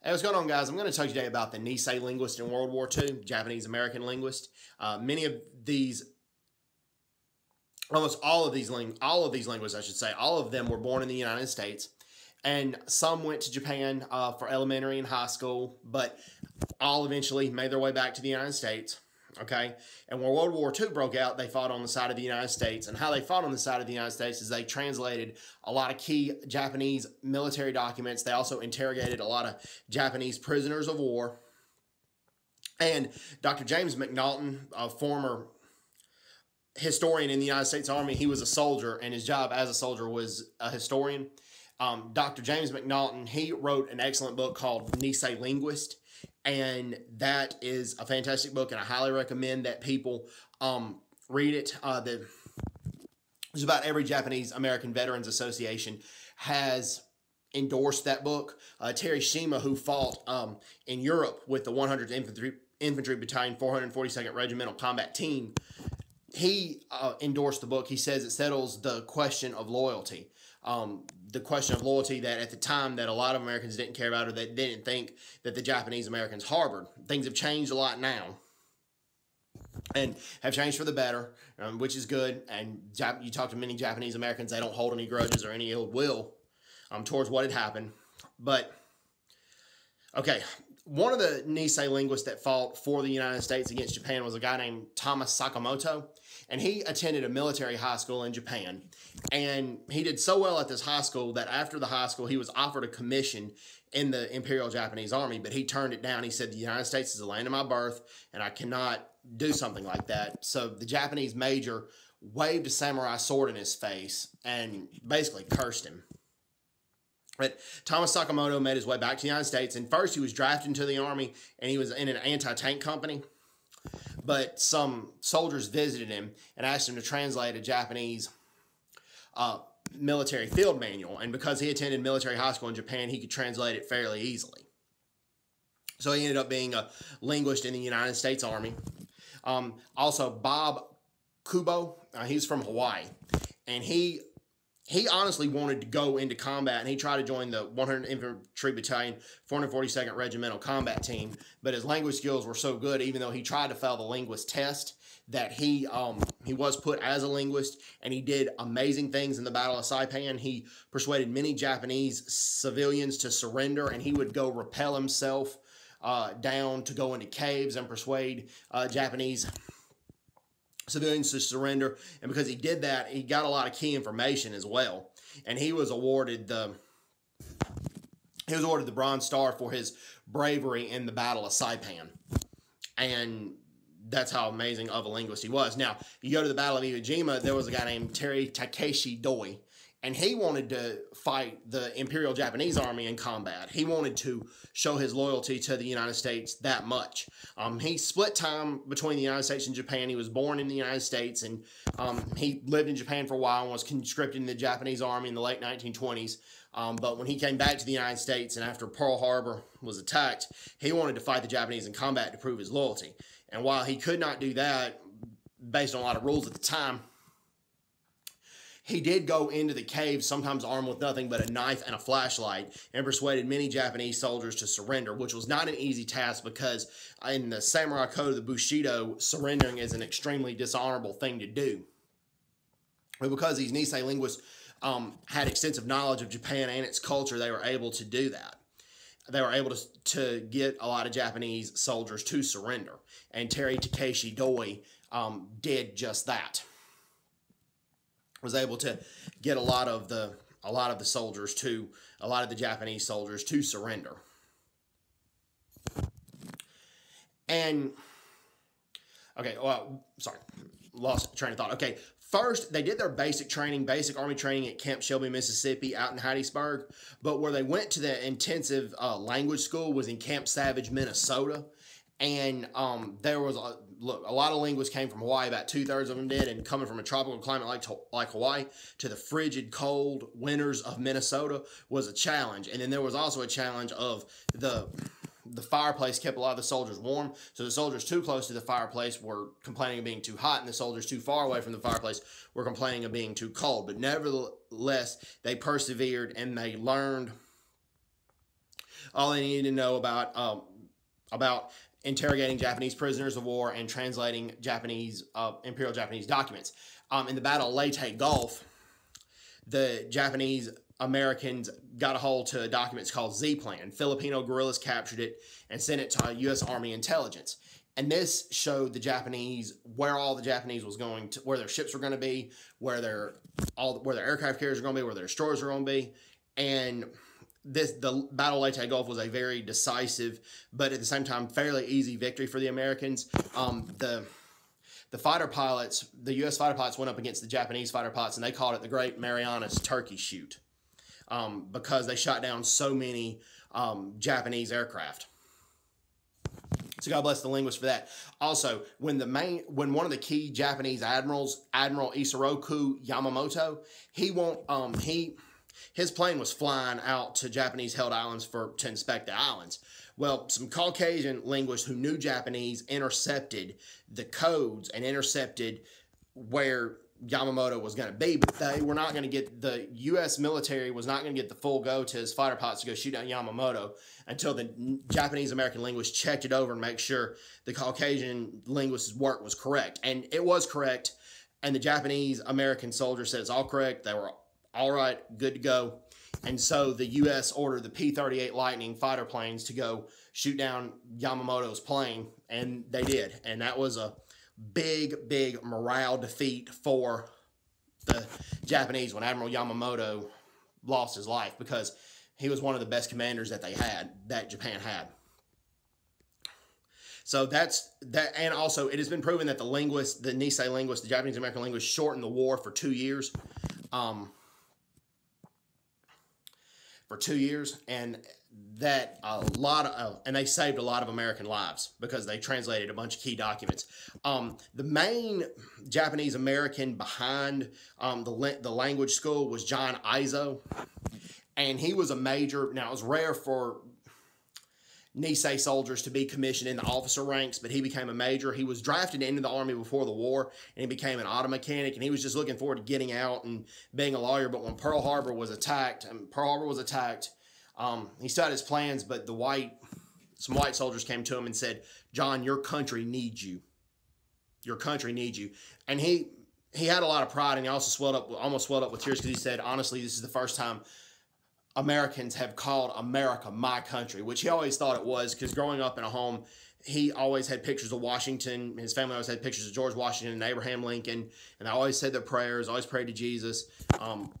Hey, what's going on, guys? I'm going to talk today about the Nisei linguist in World War II, Japanese American linguist. Uh, many of these, almost all of these, ling- all of these linguists, I should say, all of them were born in the United States, and some went to Japan uh, for elementary and high school, but all eventually made their way back to the United States. Okay. And when World War II broke out, they fought on the side of the United States. And how they fought on the side of the United States is they translated a lot of key Japanese military documents. They also interrogated a lot of Japanese prisoners of war. And Dr. James McNaughton, a former historian in the United States Army, he was a soldier, and his job as a soldier was a historian. Um, Dr. James McNaughton, he wrote an excellent book called Nisei Linguist and that is a fantastic book, and I highly recommend that people um, read it. Uh, the just about every Japanese American Veterans Association has endorsed that book. Uh, Terry Shima, who fought um, in Europe with the 100th Infantry, Infantry Battalion, 442nd Regimental Combat Team, he uh, endorsed the book. He says it settles the question of loyalty um, the question of loyalty that at the time that a lot of Americans didn't care about or that didn't think that the Japanese Americans harbored. Things have changed a lot now and have changed for the better, um, which is good. And Jap- you talk to many Japanese Americans, they don't hold any grudges or any ill will um, towards what had happened. But, okay, one of the Nisei linguists that fought for the United States against Japan was a guy named Thomas Sakamoto and he attended a military high school in Japan. And he did so well at this high school that after the high school, he was offered a commission in the Imperial Japanese Army, but he turned it down. He said, The United States is the land of my birth, and I cannot do something like that. So the Japanese major waved a samurai sword in his face and basically cursed him. But Thomas Sakamoto made his way back to the United States, and first he was drafted into the Army, and he was in an anti tank company but some soldiers visited him and asked him to translate a Japanese uh, military field manual. And because he attended military high school in Japan, he could translate it fairly easily. So he ended up being a linguist in the United States Army. Um, also, Bob Kubo, uh, he's from Hawaii, and he he honestly wanted to go into combat and he tried to join the 100 Infantry Battalion, 442nd Regimental Combat Team, but his language skills were so good, even though he tried to fail the linguist test, that he um, he was put as a linguist and he did amazing things in the Battle of Saipan. He persuaded many Japanese civilians to surrender and he would go repel himself uh, down to go into caves and persuade uh, Japanese civilians to surrender. And because he did that, he got a lot of key information as well. And he was awarded the he was awarded the Bronze Star for his bravery in the Battle of Saipan. And that's how amazing of a linguist he was. Now, you go to the Battle of Iwo Jima, there was a guy named Terry Takeshi Doi and he wanted to fight the Imperial Japanese Army in combat. He wanted to show his loyalty to the United States that much. Um, he split time between the United States and Japan. He was born in the United States and um, he lived in Japan for a while and was conscripted in the Japanese Army in the late 1920s. Um, but when he came back to the United States and after Pearl Harbor was attacked, he wanted to fight the Japanese in combat to prove his loyalty. And while he could not do that, based on a lot of rules at the time, he did go into the cave, sometimes armed with nothing but a knife and a flashlight, and persuaded many Japanese soldiers to surrender, which was not an easy task because in the samurai code of the Bushido, surrendering is an extremely dishonorable thing to do. But because these Nisei linguists um, had extensive knowledge of Japan and its culture, they were able to do that. They were able to, to get a lot of Japanese soldiers to surrender. And Terry Takeshi Doi um, did just that was able to get a lot of the a lot of the soldiers to a lot of the Japanese soldiers to surrender. And okay, well, sorry, lost train of thought. Okay, first they did their basic training, basic army training at Camp Shelby, Mississippi, out in Hattiesburg. But where they went to the intensive uh, language school was in Camp Savage, Minnesota, and um, there was a look, a lot of linguists came from Hawaii. About two thirds of them did, and coming from a tropical climate like like Hawaii to the frigid, cold winters of Minnesota was a challenge. And then there was also a challenge of the the fireplace kept a lot of the soldiers warm. So the soldiers too close to the fireplace were complaining of being too hot, and the soldiers too far away from the fireplace were complaining of being too cold. But nevertheless, they persevered and they learned all they needed to know about um, about interrogating Japanese prisoners of war and translating Japanese uh, imperial Japanese documents. Um, in the Battle of Leyte Gulf, the Japanese Americans got a hold to documents called Z Plan. Filipino guerrillas captured it and sent it to U.S. Army intelligence. And this showed the Japanese where all the Japanese was going to, where their ships were going to be, where their all where their aircraft carriers were going to be, where their destroyers were going to be, and this the Battle of Leyte Gulf was a very decisive, but at the same time fairly easy victory for the Americans. Um, the the fighter pilots, the U.S. fighter pilots went up against the Japanese fighter pilots, and they called it the Great Marianas Turkey Shoot um, because they shot down so many um, Japanese aircraft. So God bless the linguist for that. Also, when the main, when one of the key Japanese admirals, Admiral Isoroku Yamamoto, he won't, um, he, his plane was flying out to Japanese held islands for to inspect the islands. Well, some Caucasian linguists who knew Japanese intercepted the codes and intercepted where Yamamoto was going to be, but they were not going to get the U.S. military was not going to get the full go to his fighter pilots to go shoot down Yamamoto until the Japanese American linguist checked it over and make sure the Caucasian linguist's work was correct, and it was correct. And the Japanese American soldier it's all correct. They were all right, good to go. And so the U.S. ordered the P 38 Lightning fighter planes to go shoot down Yamamoto's plane, and they did. And that was a big, big morale defeat for the Japanese when Admiral Yamamoto lost his life because he was one of the best commanders that they had, that Japan had. So that's that, and also it has been proven that the linguist, the Nisei linguist, the Japanese American linguist, shortened the war for two years. Um, for two years, and that a lot of uh, and they saved a lot of American lives because they translated a bunch of key documents. Um, the main Japanese American behind um, the the language school was John Aiso, and he was a major. Now it was rare for Nisei soldiers to be commissioned in the officer ranks, but he became a major. He was drafted into the army before the war, and he became an auto mechanic, and he was just looking forward to getting out and being a lawyer. But when Pearl Harbor was attacked, and Pearl Harbor was attacked, um, he still had his plans, but the white, some white soldiers came to him and said, "John, your country needs you. Your country needs you." And he he had a lot of pride, and he also swelled up, almost swelled up with tears because he said, "Honestly, this is the first time." Americans have called America my country, which he always thought it was because growing up in a home, he always had pictures of Washington. His family always had pictures of George Washington and Abraham Lincoln, and they always said their prayers, always prayed to Jesus. Um,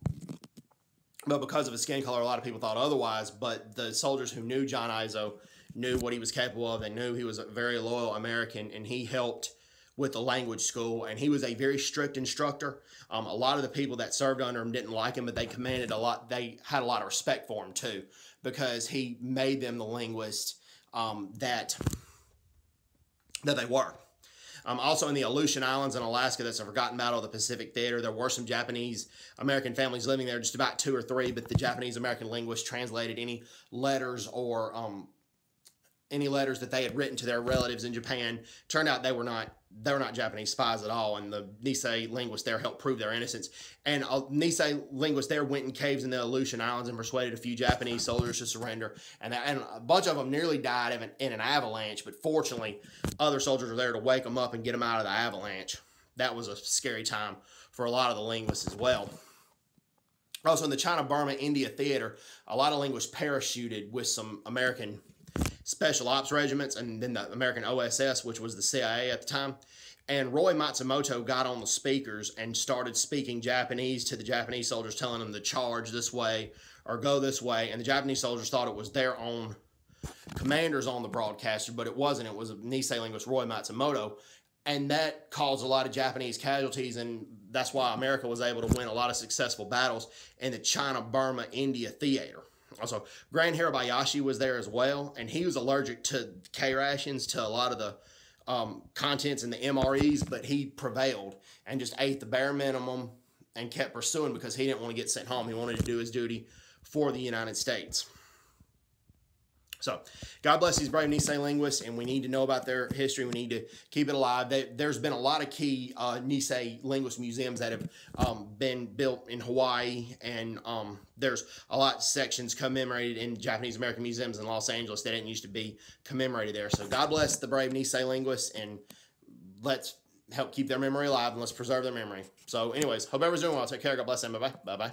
but because of his skin color, a lot of people thought otherwise. But the soldiers who knew John Aiso knew what he was capable of. They knew he was a very loyal American, and he helped with the language school. And he was a very strict instructor. Um, a lot of the people that served under him didn't like him, but they commanded a lot. They had a lot of respect for him too, because he made them the linguist um, that that they were. Um, also in the Aleutian Islands in Alaska, that's a forgotten battle of the Pacific Theater. There were some Japanese American families living there, just about two or three, but the Japanese American linguist translated any letters or um, any letters that they had written to their relatives in Japan. Turned out they were not they were not Japanese spies at all, and the Nisei linguist there helped prove their innocence. And a Nisei linguist there went in caves in the Aleutian Islands and persuaded a few Japanese soldiers to surrender. And, and a bunch of them nearly died in an, in an avalanche, but fortunately, other soldiers were there to wake them up and get them out of the avalanche. That was a scary time for a lot of the linguists as well. Also, in the China Burma India theater, a lot of linguists parachuted with some American special ops regiments and then the American OSS, which was the CIA at the time. And Roy Matsumoto got on the speakers and started speaking Japanese to the Japanese soldiers, telling them to charge this way or go this way. And the Japanese soldiers thought it was their own commanders on the broadcaster, but it wasn't. It was a Nisei linguist, Roy Matsumoto. And that caused a lot of Japanese casualties, and that's why America was able to win a lot of successful battles in the China Burma India theater. Also, Grant Hirabayashi was there as well, and he was allergic to K rations, to a lot of the um, contents in the MREs, but he prevailed and just ate the bare minimum and kept pursuing because he didn't want to get sent home. He wanted to do his duty for the United States. So God bless these brave Nisei linguists, and we need to know about their history. We need to keep it alive. They, there's been a lot of key uh, Nisei linguist museums that have um, been built in Hawaii, and um, there's a lot of sections commemorated in Japanese American museums in Los Angeles that didn't used to be commemorated there. So, God bless the brave Nisei linguists, and let's help keep their memory alive and let's preserve their memory. So, anyways, hope everyone's doing well. Take care. God bless them. Bye bye. Bye bye.